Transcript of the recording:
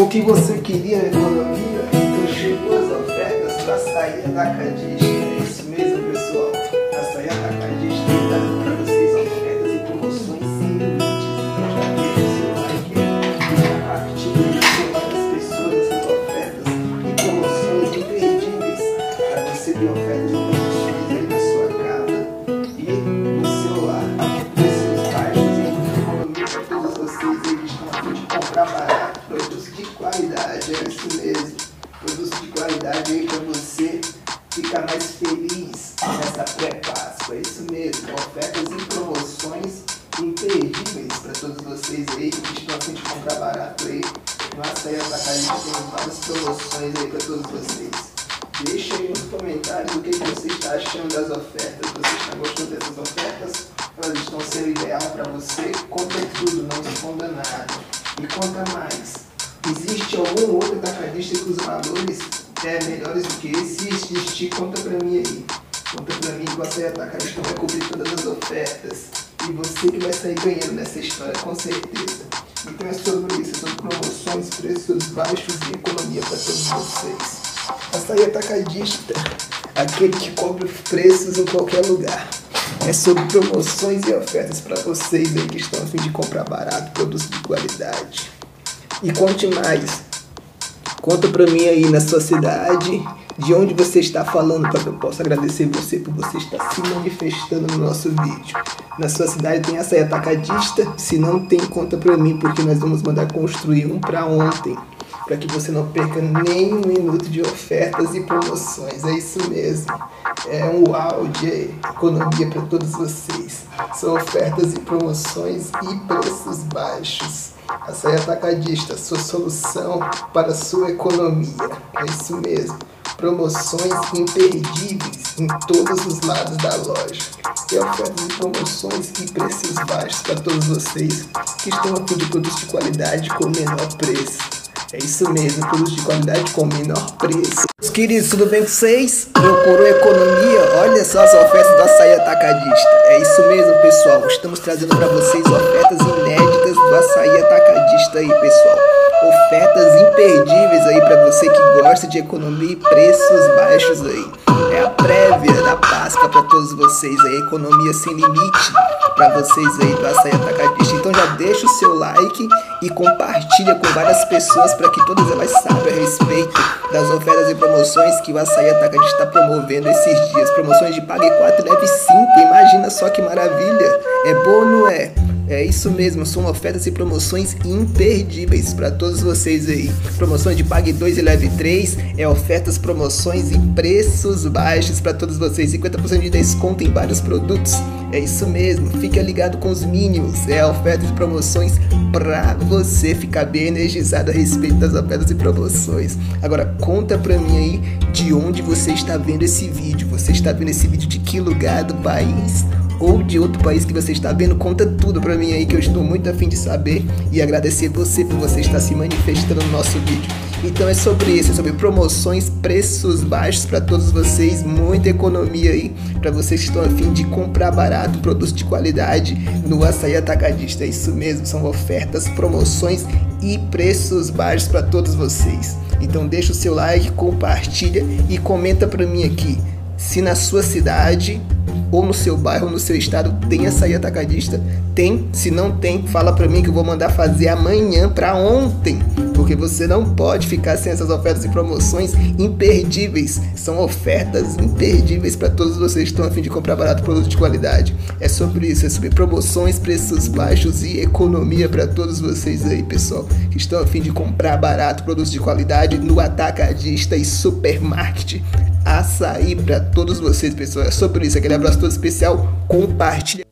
O que você queria economia? Então chegou as ofertas para sair da cadista. Que a fim de comprar barato aí. No Açaí Atacadista temos várias promoções aí para todos vocês. Deixa aí nos comentários o que você está achando das ofertas. Você está gostando dessas ofertas? Elas estão sendo ideal para você? Conta tudo, não esconda nada. E conta mais. Existe algum outro atacadista que os valores é melhores do que esse? Se existir, conta pra mim aí. Conta pra mim que você atacadista vai cobrir todas as ofertas. E você que vai sair ganhando nessa história, com certeza. Então é sobre isso, sobre promoções, preços baixos e economia para todos vocês. Açaí Atacadista, aquele que cobre os preços em qualquer lugar. É sobre promoções e ofertas para vocês aí que estão a fim de comprar barato, produtos de qualidade. E conte mais. Conta pra mim aí na sua cidade, de onde você está falando, para que eu possa agradecer você por você estar se manifestando no nosso vídeo. Na sua cidade tem açaí atacadista? Se não tem, conta pra mim, porque nós vamos mandar construir um para ontem. Para que você não perca nem um minuto de ofertas e promoções. É isso mesmo. É um uau de economia para todos vocês. São ofertas e promoções e preços baixos. Açaí Atacadista, sua solução para a sua economia. É isso mesmo. Promoções imperdíveis em todos os lados da loja. E ofertas e promoções e preços baixos para todos vocês que estão a pedir produtos de qualidade com menor preço. É isso mesmo, produtos de qualidade com menor preço. Meus queridos, tudo bem com vocês? Procurou economia? Olha só as ofertas do açaí atacadista. É isso mesmo, pessoal. Estamos trazendo para vocês ofertas inéditas do açaí atacadista aí, pessoal. Ofertas imperdíveis aí para você que gosta de economia e preços baixos aí. É a prévia da Páscoa para todos vocês aí, economia sem limite para vocês aí do açaí atacadista. Então já deixa o seu like e compartilha com várias pessoas para que todas elas saibam a respeito das ofertas e promoções que o Açaí Atacadista está promovendo esses dias. Promoções de pague 4 leve 5, imagina só que maravilha. É bom ou não é? É isso mesmo, são ofertas e promoções imperdíveis para todos vocês aí. Promoções de Pague 2 e Leve 3, é ofertas, promoções e preços baixos para todos vocês. 50% de desconto em vários produtos. É isso mesmo, fica ligado com os mínimos. É ofertas e promoções para você ficar bem energizado a respeito das ofertas e promoções. Agora conta para mim aí de onde você está vendo esse vídeo. Você está vendo esse vídeo de que lugar do país? Ou de outro país que você está vendo, conta tudo para mim aí que eu estou muito afim de saber e agradecer você por você estar se manifestando no nosso vídeo. Então é sobre isso, é sobre promoções, preços baixos para todos vocês, muita economia aí para vocês que estão afim de comprar barato, produtos de qualidade no Açaí Atacadista. É isso mesmo, são ofertas, promoções e preços baixos para todos vocês. Então deixa o seu like, compartilha e comenta para mim aqui se na sua cidade ou no seu bairro, ou no seu estado, tem açaí atacadista? Tem? Se não tem, fala para mim que eu vou mandar fazer amanhã para ontem, porque você não pode ficar sem essas ofertas e promoções imperdíveis. São ofertas imperdíveis para todos vocês que estão a fim de comprar barato produto de qualidade. É sobre isso, é sobre promoções, preços baixos e economia para todos vocês aí, pessoal, que estão a fim de comprar barato produtos de qualidade no atacadista e supermarket açaí para todos vocês, pessoal. É sobre isso. Aquele abraço todo especial. Compartilha.